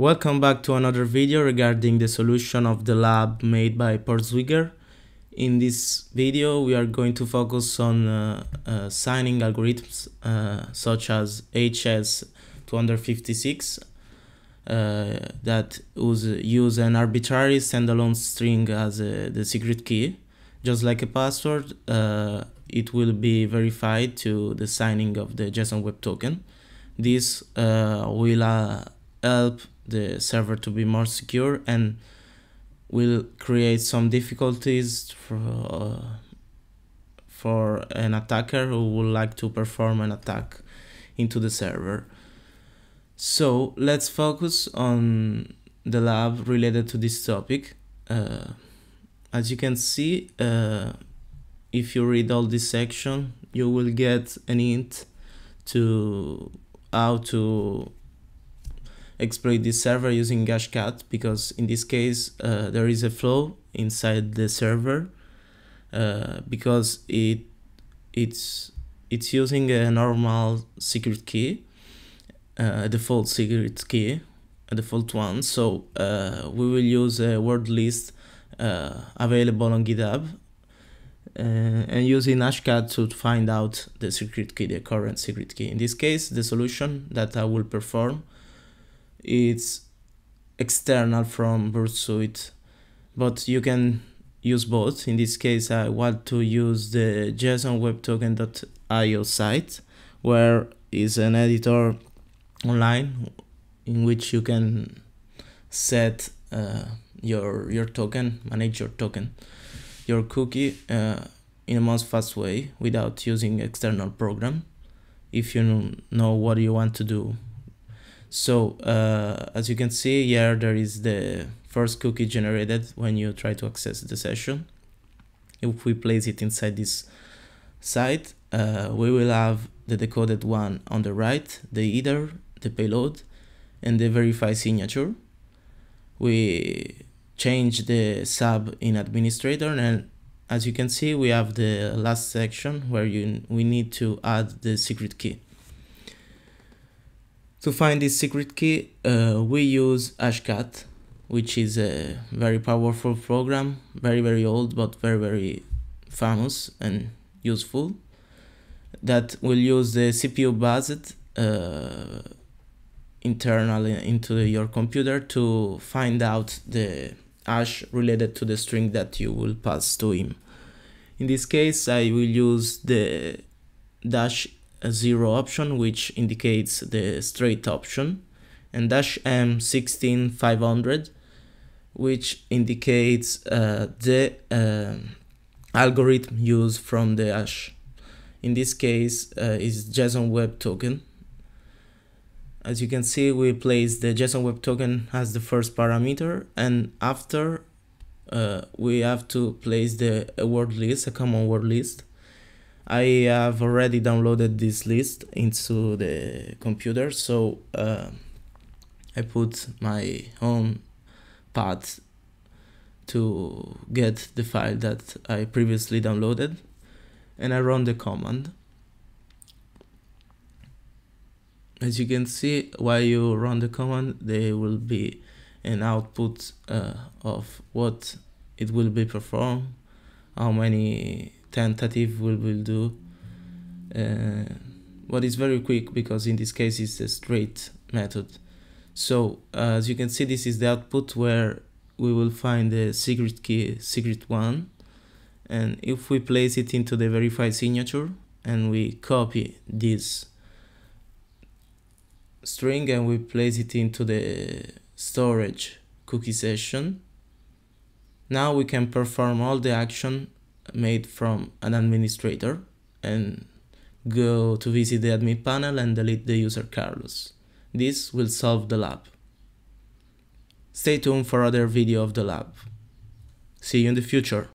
Welcome back to another video regarding the solution of the lab made by Porzweiger. In this video we are going to focus on uh, uh, signing algorithms uh, such as HS256 uh, that use an arbitrary standalone string as uh, the secret key. Just like a password, uh, it will be verified to the signing of the JSON Web Token. This will help the server to be more secure and will create some difficulties for, uh, for an attacker who would like to perform an attack into the server. So let's focus on the lab related to this topic. Uh, as you can see, uh, if you read all this section, you will get an hint to how to exploit this server using Gashcat because in this case uh, there is a flow inside the server uh, because it it's it's using a normal secret key a default secret key a default one so uh, we will use a word list uh, available on github uh, and using Hashcat to find out the secret key, the current secret key. In this case, the solution that I will perform is external from Burp but you can use both. In this case, I want to use the JSON site, where is an editor online in which you can set uh, your your token, manage your token, your cookie uh, in a most fast way without using external program. If you know what you want to do so uh, as you can see here, there is the first cookie generated when you try to access the session. If we place it inside this site, uh, we will have the decoded one on the right, the header, the payload, and the verify signature. We change the sub in administrator and as you can see we have the last section where you we need to add the secret key. To find this secret key, uh, we use Hashcat, which is a very powerful program, very very old but very very famous and useful, that will use the CPU based uh, internally into your computer to find out the hash related to the string that you will pass to him. In this case, I will use the dash zero option which indicates the straight option and dash m 16500 which indicates uh, the uh, algorithm used from the hash in this case uh, is JSON web token as you can see we place the JSON web token as the first parameter and after uh, we have to place the word list a common word list I have already downloaded this list into the computer, so uh, I put my own path to get the file that I previously downloaded and I run the command. As you can see, while you run the command, there will be an output uh, of what it will be performed, how many tentative we will do uh, but it's very quick because in this case it's a straight method. So uh, as you can see this is the output where we will find the secret key secret one and if we place it into the verified signature and we copy this string and we place it into the storage cookie session now we can perform all the action made from an administrator and go to visit the admin panel and delete the user Carlos. This will solve the lab. Stay tuned for other video of the lab. See you in the future.